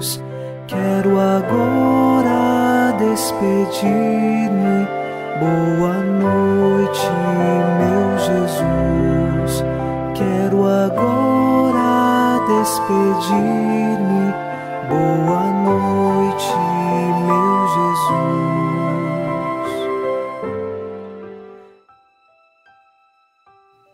luz. Quero agora despedir-me. Boa noite, meu Jesus. Quero agora despedir-me. Boa noite, meu Jesus.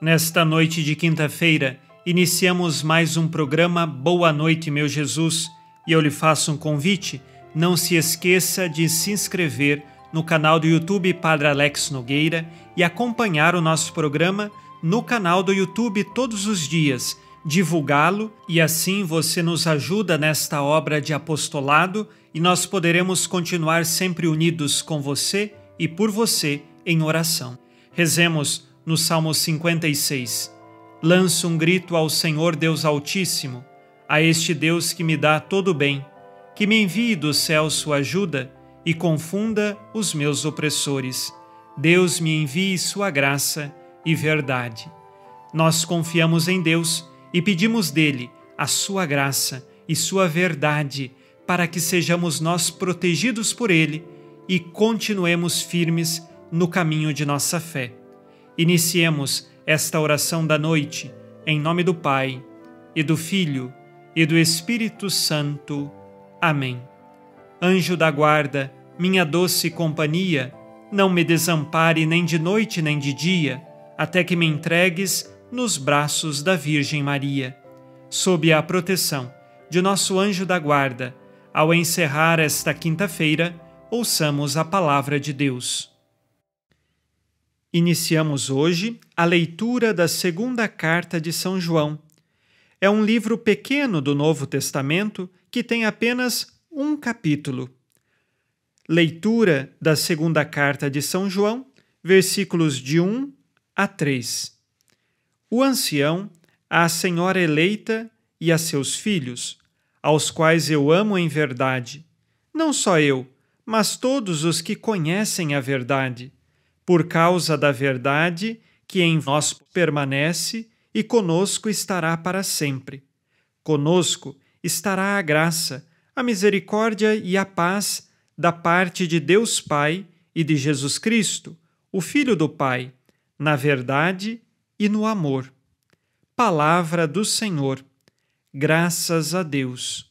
Nesta noite de quinta-feira, iniciamos mais um programa Boa Noite, meu Jesus, e eu lhe faço um convite. Não se esqueça de se inscrever no canal do YouTube Padre Alex Nogueira e acompanhar o nosso programa no canal do YouTube todos os dias, divulgá-lo e assim você nos ajuda nesta obra de apostolado e nós poderemos continuar sempre unidos com você e por você em oração. Rezemos no Salmo 56. Lanço um grito ao Senhor Deus Altíssimo, a este Deus que me dá todo bem, que me envie do céu sua ajuda e confunda os meus opressores. Deus me envie sua graça e verdade. Nós confiamos em Deus e pedimos dele a sua graça e sua verdade para que sejamos nós protegidos por ele e continuemos firmes no caminho de nossa fé. Iniciemos esta oração da noite em nome do Pai e do Filho e do Espírito Santo. Amém. Anjo da guarda, minha doce companhia, não me desampare nem de noite nem de dia, até que me entregues nos braços da Virgem Maria. Sob a proteção de nosso anjo da guarda, ao encerrar esta quinta-feira, ouçamos a palavra de Deus. Iniciamos hoje a leitura da segunda carta de São João. É um livro pequeno do Novo Testamento que tem apenas um capítulo. Leitura da segunda carta de São João, versículos de 1 a 3. O ancião, a senhora eleita e a seus filhos, aos quais eu amo em verdade, não só eu, mas todos os que conhecem a verdade, por causa da verdade que em nós permanece e conosco estará para sempre. Conosco estará a graça, a misericórdia e a paz da parte de Deus Pai e de Jesus Cristo, o Filho do Pai, na verdade e no amor. Palavra do Senhor. Graças a Deus.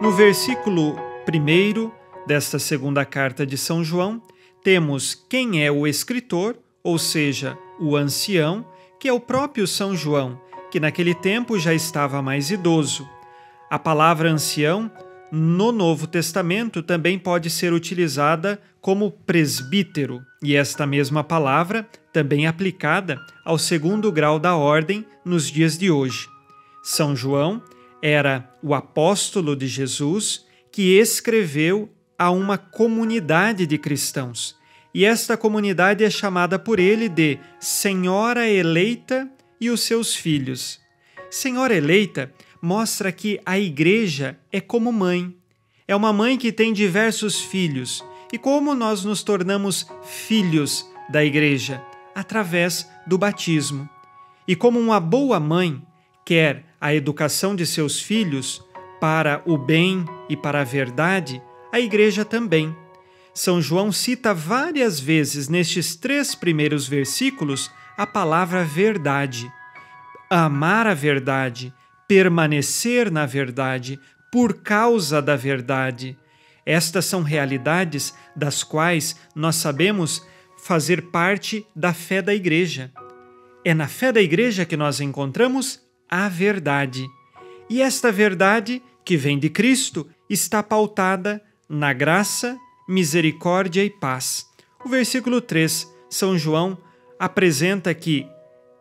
No versículo 1 desta segunda carta de São João, temos quem é o escritor, ou seja, o ancião, que é o próprio São João que naquele tempo já estava mais idoso. A palavra ancião, no Novo Testamento, também pode ser utilizada como presbítero, e esta mesma palavra também aplicada ao segundo grau da ordem nos dias de hoje. São João era o apóstolo de Jesus que escreveu a uma comunidade de cristãos. E esta comunidade é chamada por ele de Senhora Eleita e os seus filhos. Senhora eleita mostra que a igreja é como mãe. É uma mãe que tem diversos filhos. E como nós nos tornamos filhos da igreja? Através do batismo. E como uma boa mãe quer a educação de seus filhos para o bem e para a verdade, a igreja também. São João cita várias vezes nestes três primeiros versículos a palavra verdade. Amar a verdade, permanecer na verdade, por causa da verdade. Estas são realidades das quais nós sabemos fazer parte da fé da Igreja. É na fé da Igreja que nós encontramos a verdade. E esta verdade, que vem de Cristo, está pautada na graça, misericórdia e paz. O versículo 3, São João apresenta que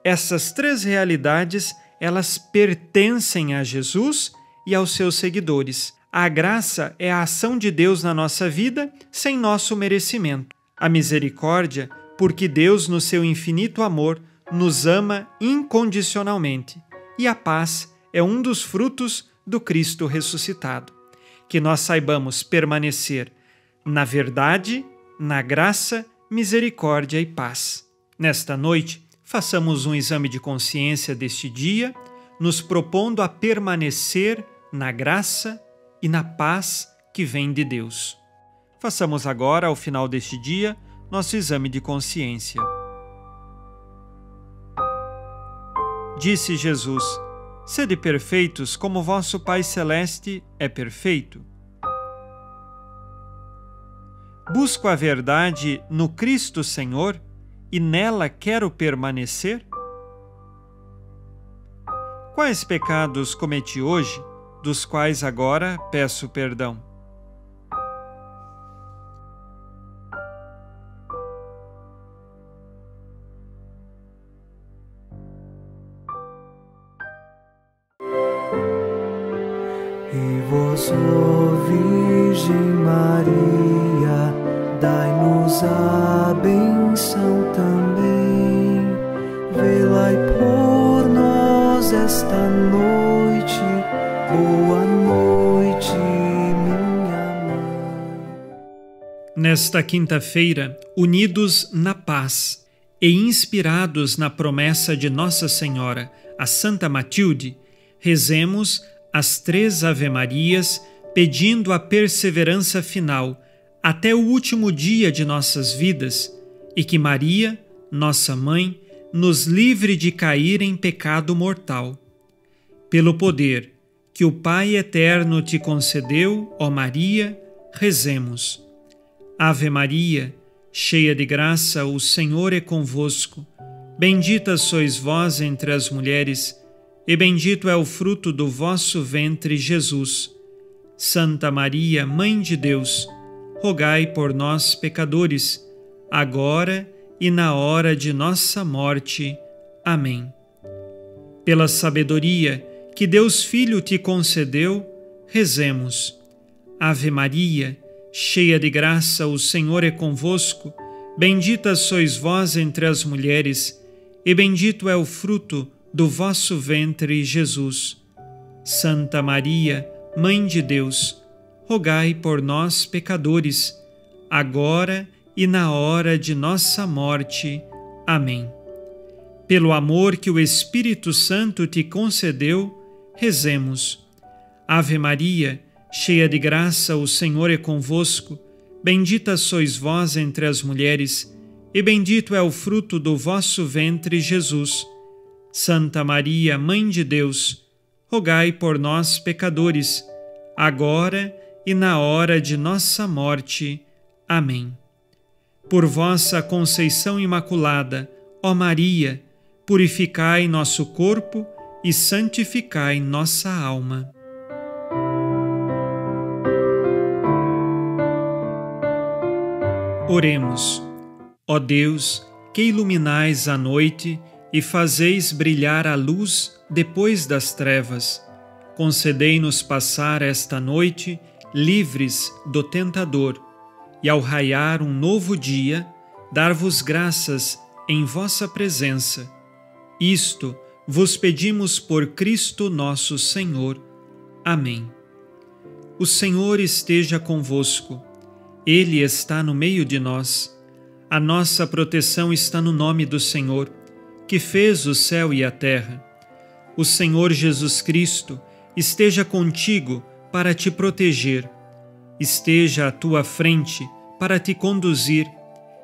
essas três realidades, elas pertencem a Jesus e aos seus seguidores. A graça é a ação de Deus na nossa vida sem nosso merecimento. A misericórdia, porque Deus, no seu infinito amor, nos ama incondicionalmente. E a paz é um dos frutos do Cristo ressuscitado. Que nós saibamos permanecer na verdade, na graça misericórdia e paz. Nesta noite, façamos um exame de consciência deste dia, nos propondo a permanecer na graça e na paz que vem de Deus. Façamos agora, ao final deste dia, nosso exame de consciência. Disse Jesus: Sede perfeitos como vosso Pai Celeste é perfeito. Busco a verdade no Cristo Senhor e nela quero permanecer? Quais pecados cometi hoje, dos quais agora peço perdão? Ó Virgem Maria, dai-nos a benção também. Por nós esta noite. Boa noite, minha mãe. Nesta quinta-feira, unidos na paz e inspirados na promessa de Nossa Senhora, a Santa Matilde, rezemos as três Ave-Marias, pedindo a perseverança final até o último dia de nossas vidas e que Maria, nossa mãe, nos livre de cair em pecado mortal. Pelo poder que o Pai eterno te concedeu, ó Maria, rezemos. Ave Maria, cheia de graça, o Senhor é convosco. Bendita sois vós entre as mulheres e bendito é o fruto do vosso ventre, Jesus. Santa Maria, Mãe de Deus, rogai por nós, pecadores, agora e na hora de nossa morte. Amém. Pela sabedoria que Deus Filho te concedeu, rezemos. Ave Maria, cheia de graça, o Senhor é convosco. Bendita sois vós entre as mulheres, e bendito é o fruto do vosso ventre, Jesus. Santa Maria, Mãe de Deus, rogai por nós, pecadores, agora e na hora de nossa morte. Amém. Pelo amor que o Espírito Santo te concedeu, rezemos. Ave Maria, cheia de graça, o Senhor é convosco. Bendita sois vós entre as mulheres, e bendito é o fruto do vosso ventre, Jesus. Santa Maria, Mãe de Deus, rogai por nós, pecadores, agora e na hora de nossa morte. Amém. Por vossa conceição imaculada, ó Maria, purificai nosso corpo e santificai nossa alma. Oremos. Ó Deus, que iluminais a noite, e fazeis brilhar a luz depois das trevas. Concedei-nos passar esta noite livres do tentador, e ao raiar um novo dia, dar-vos graças em vossa presença. Isto vos pedimos por Cristo nosso Senhor. Amém. O Senhor esteja convosco, Ele está no meio de nós. A nossa proteção está no nome do Senhor que fez o céu e a terra. O Senhor Jesus Cristo esteja contigo para te proteger, esteja à tua frente para te conduzir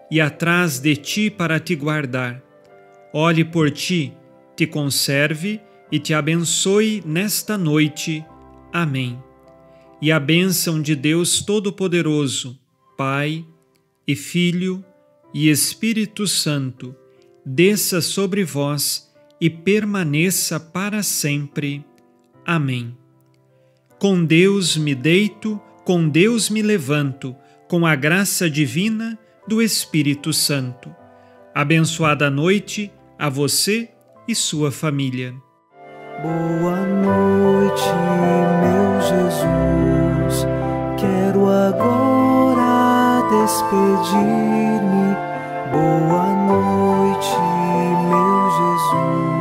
e atrás de ti para te guardar. Olhe por ti, te conserve e te abençoe nesta noite. Amém. E a bênção de Deus Todo-Poderoso, Pai e Filho e Espírito Santo, desça sobre vós e permaneça para sempre. Amém. Com Deus me deito, com Deus me levanto, com a graça divina do Espírito Santo. Abençoada noite a você e sua família. Boa noite, meu Jesus. Quero agora despedir-me Boa noite, meu Jesus.